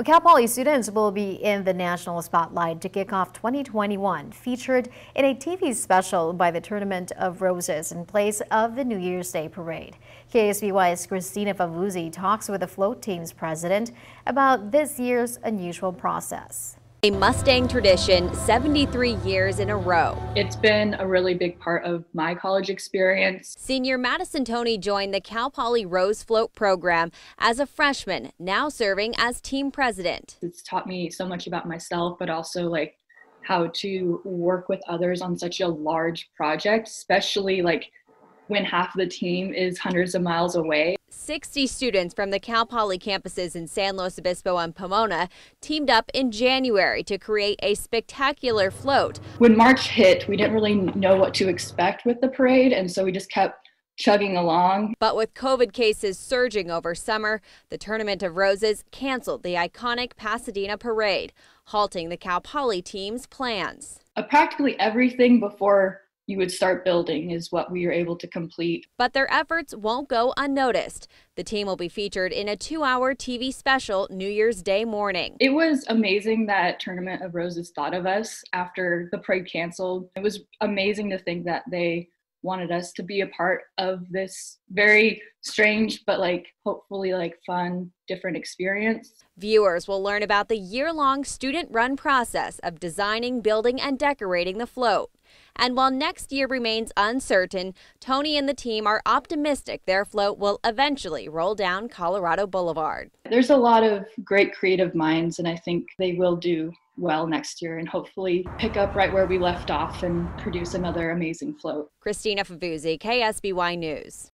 Well, Cal Poly students will be in the national spotlight to kick off 2021, featured in a TV special by the Tournament of Roses in place of the New Year's Day parade. KSBY's Christina Favuzzi talks with the float team's president about this year's unusual process. A Mustang tradition 73 years in a row. It's been a really big part of my college experience. Senior Madison Tony joined the Cal Poly Rose Float program as a freshman, now serving as team president. It's taught me so much about myself, but also like how to work with others on such a large project, especially like when half the team is hundreds of miles away. 60 students from the Cal Poly campuses in San Luis Obispo and Pomona teamed up in January to create a spectacular float. When March hit, we didn't really know what to expect with the parade, and so we just kept chugging along. But with COVID cases surging over summer, the Tournament of Roses canceled the iconic Pasadena parade, halting the Cal Poly team's plans. Uh, practically everything before you would start building is what we were able to complete. But their efforts won't go unnoticed. The team will be featured in a two hour TV special New Year's Day morning. It was amazing that Tournament of Roses thought of us after the parade canceled. It was amazing to think that they wanted us to be a part of this very strange but like hopefully like fun different experience. Viewers will learn about the year-long student-run process of designing, building and decorating the float. And while next year remains uncertain, Tony and the team are optimistic their float will eventually roll down Colorado Boulevard. There's a lot of great creative minds and I think they will do well next year and hopefully pick up right where we left off and produce another amazing float. Christina Favuzzi, KSBY News.